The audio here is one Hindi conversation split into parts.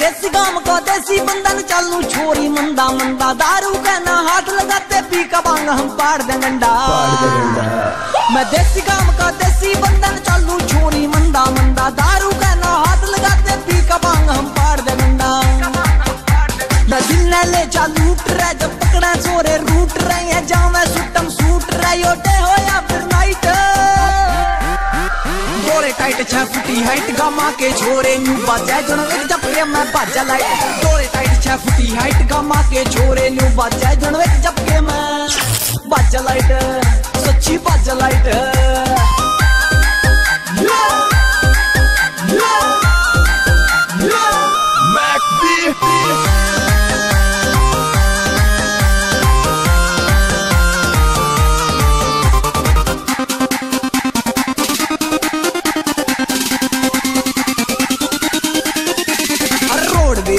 देसी गाम को देसी बंदन चालू छोरी मंदा मंदा। दारू कहना हाथ लगाते पी का बांग हम पाड़ दे गंडा मैं देसी गाम का देसी बंदन चालू छोरी मंदा मंदा। दारू कहना हाथ लगाते पी का बांग हम पाड़ दे गंडा मैं दिल ले जा लूट रहे जब पकड़ा चोरे रूट टाइट छह फुटी हाइट गामा के छोरे न्यू बाजा जन एक प्रेम मैं बाजा लाइट डोरे टाइट छह फुटी हाइट गामा के छोरे न्यू बाजा जन एक जपके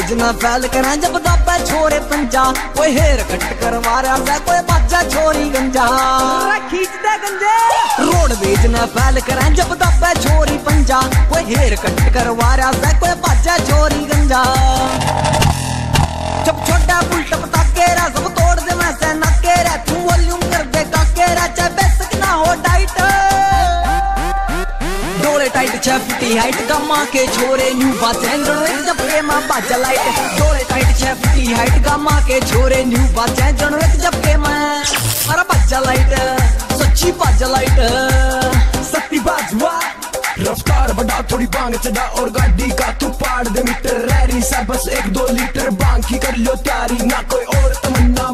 रोडवेज़ ना फैल करा जब दापा छोरे पंजा कोई हेयर कट करवा रहा है कोई बाजा छोरी गंजा खींच दे गंजे रोड ना फैल करा जब दाबे छोरी पंजा कोई हेयर कट करवा रहा है कोई बाजा टाइट छह फुटी हाइट गम्मा के छोरे न्यू बाजें जब जब के माँ बाजा लाइट डोले टाइट छह फुटी हाइट गम्मा के छोरे न्यू बाजें जब जब के माँ अरे बाजा लाइट सच्ची बाजा लाइट सत्ती बाजुआ रफ्तार बढ़ा थोड़ी बांग चढ़ा और गाड़ी का तू पाड़ दे मीटर रैरी सा बस एक दो लीटर बांग की कर लो त्यारी। ना कोई और तमन्ना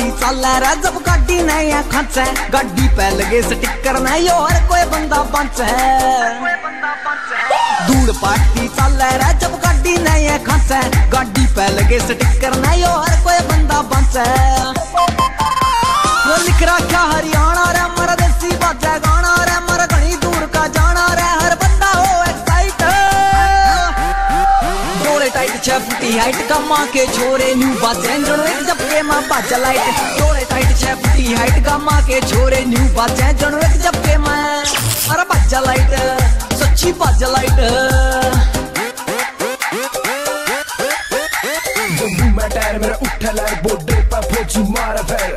पाटी चल रहा जब गाड़ी नया खच। है गाड़ी पे लगे स्टिकर नहीं, और कोई बंदा पंच है। दूर पार्टी चल रहा जब गाड़ी नया खच। है गाड़ी पे लगे स्टिकर नहीं, और कोई बंदा पंच है। वो लिख रखा हरियाणा रे मरा देसी बाजा फुटी हाइट कमा के छोरे न्यू बाजें जनो एक जबके माँ बाजा लाइट डोले टाइट छह फुटी हाइट कमा के छोरे न्यू बाजें जनो एक जबके माँ अरे बाजा लाइट सच्ची बाजा लाइट टायर मेरा उठा लाए बॉर्डर पर फौजी मारा फिर